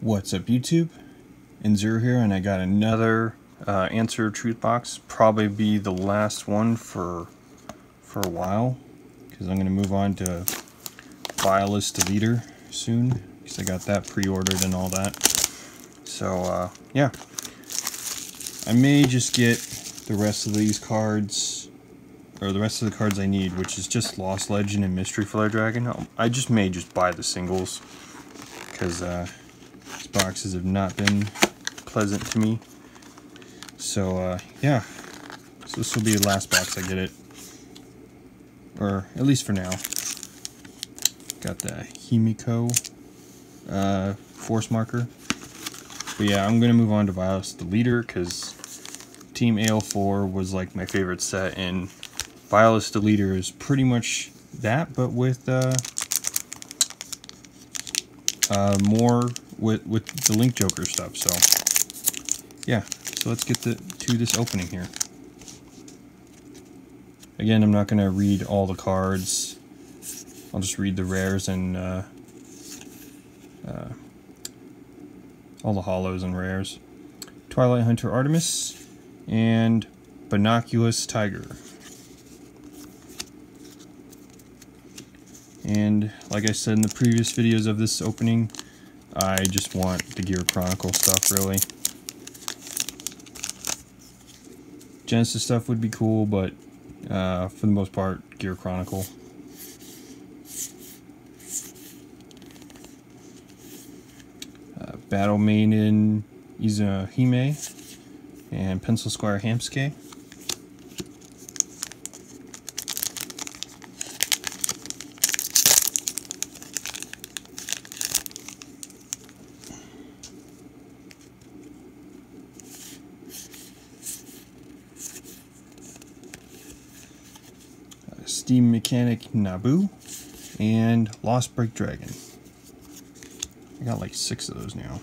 What's up YouTube? NZero here and I got another uh, answer truth box. Probably be the last one for for a while because I'm going to move on to Vilest Deleter soon because I got that pre-ordered and all that. So uh, yeah, I may just get the rest of these cards or the rest of the cards I need, which is just Lost Legend and Mystery Flare Dragon. I just may just buy the singles because uh, these boxes have not been pleasant to me. So, uh, yeah. So this will be the last box I get it. Or, at least for now. Got the Himiko uh, Force Marker. But yeah, I'm going to move on to Vilest Deleter, because Team AL4 was like my favorite set and Vilest Deleter is pretty much that, but with uh, uh, more with with the Link Joker stuff. So yeah, so let's get the, to this opening here. Again, I'm not going to read all the cards. I'll just read the rares and uh, uh, all the hollows and rares. Twilight Hunter Artemis and Binoculus Tiger. And like I said in the previous videos of this opening, I just want the Gear Chronicle stuff, really. Genesis stuff would be cool, but uh, for the most part, Gear Chronicle. Uh, Battle Maiden Izahime and Pencil Squire Hamsuke. Steam Mechanic Nabu, and Lost Break Dragon. I got like six of those now.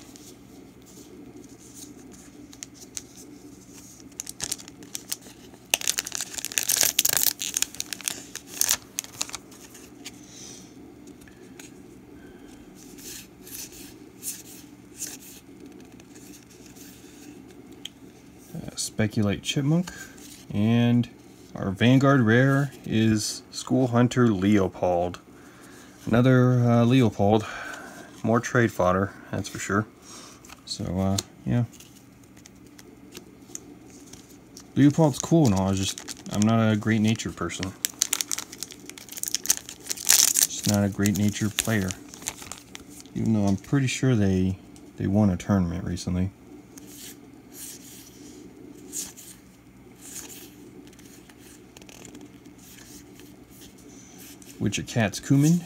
Uh, Speculate Chipmunk, and our Vanguard rare is School Hunter Leopold. Another uh, Leopold. More trade fodder, that's for sure. So, uh, yeah. Leopold's cool and all, I just, I'm not a great nature person. Just not a great nature player. Even though I'm pretty sure they, they won a tournament recently. Witcher Cat's Kumin,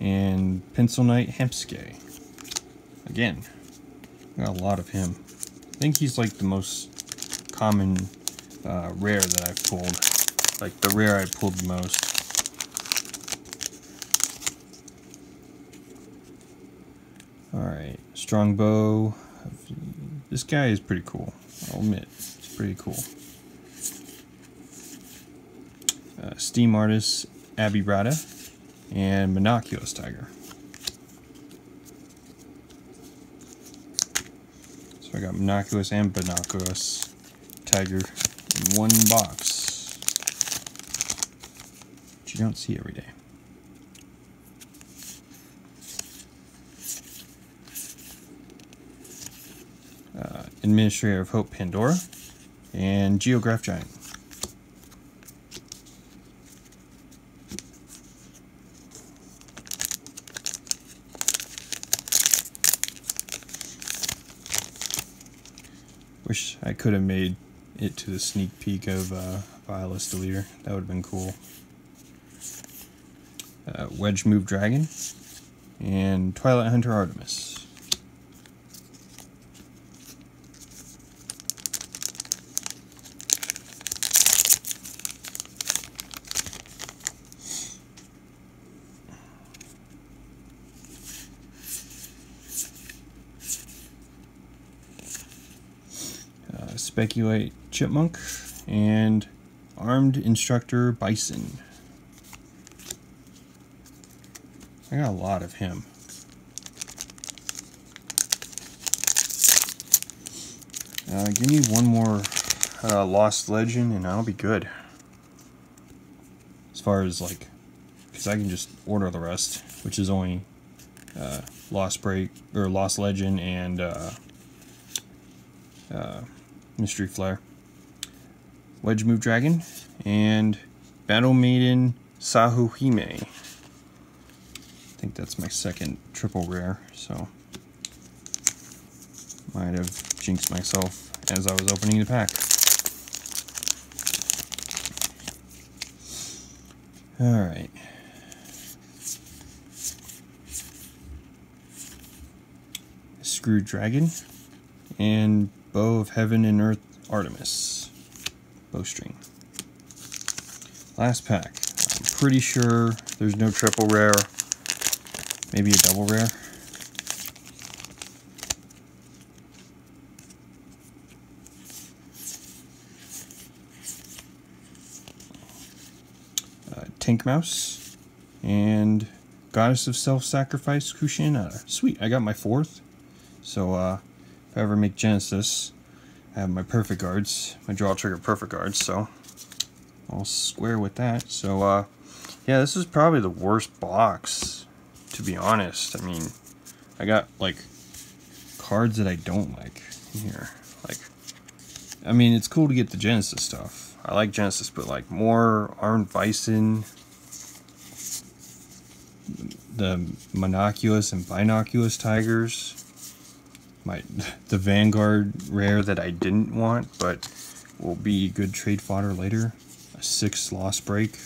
and Pencil Knight Hamsuke. Again, got a lot of him. I think he's like the most common uh, rare that I've pulled. Like the rare I pulled the most. Alright, Strongbow. This guy is pretty cool. I'll admit, it's pretty cool. Uh, Steam Artist Abibrata, and Monoculus Tiger. So I got Monoculus and Binoculus Tiger in one box. Which you don't see every day. Uh, Administrator of Hope Pandora and Geograph Giant. Wish I could have made it to the sneak peek of uh, Deleter. That would have been cool. Uh, Wedge Move Dragon and Twilight Hunter Artemis. Speculate Chipmunk, and Armed Instructor Bison. I got a lot of him. Uh, give me one more uh, Lost Legend and I'll be good. As far as like, because I can just order the rest, which is only uh, Lost Break or Lost Legend and uh, uh, Mystery Flare. Wedge Move Dragon and Battle Maiden Sahohime. I think that's my second triple rare, so might have jinxed myself as I was opening the pack. Alright. Screw Dragon and Bow of Heaven and Earth Artemis. Bowstring. Last pack. I'm pretty sure there's no triple rare. Maybe a double rare. Uh, Tank Mouse and Goddess of Self-Sacrifice Kushinada. Sweet, I got my fourth. So uh, if I ever make Genesis, I have my perfect guards, my draw trigger perfect guards, so I'll square with that. So uh, yeah, this is probably the worst box, to be honest. I mean, I got like cards that I don't like here. Like, I mean, it's cool to get the Genesis stuff. I like Genesis, but like more Armed Bison, the Monoculus and Binoculus Tigers, my the Vanguard rare that I didn't want, but will be good trade fodder later. A six Lost Break.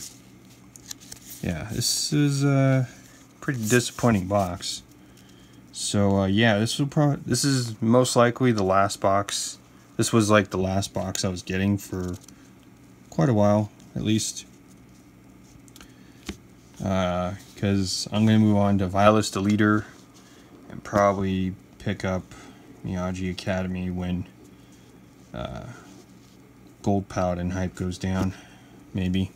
Yeah, this is a pretty disappointing box. So uh, yeah, this will probably this is most likely the last box. This was like the last box I was getting for quite a while, at least. Because uh, I'm going to move on to Vilest Deleter and probably pick up Miyaji Academy when uh, Gold and hype goes down, maybe.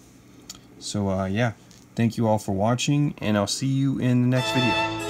So uh, yeah, thank you all for watching, and I'll see you in the next video.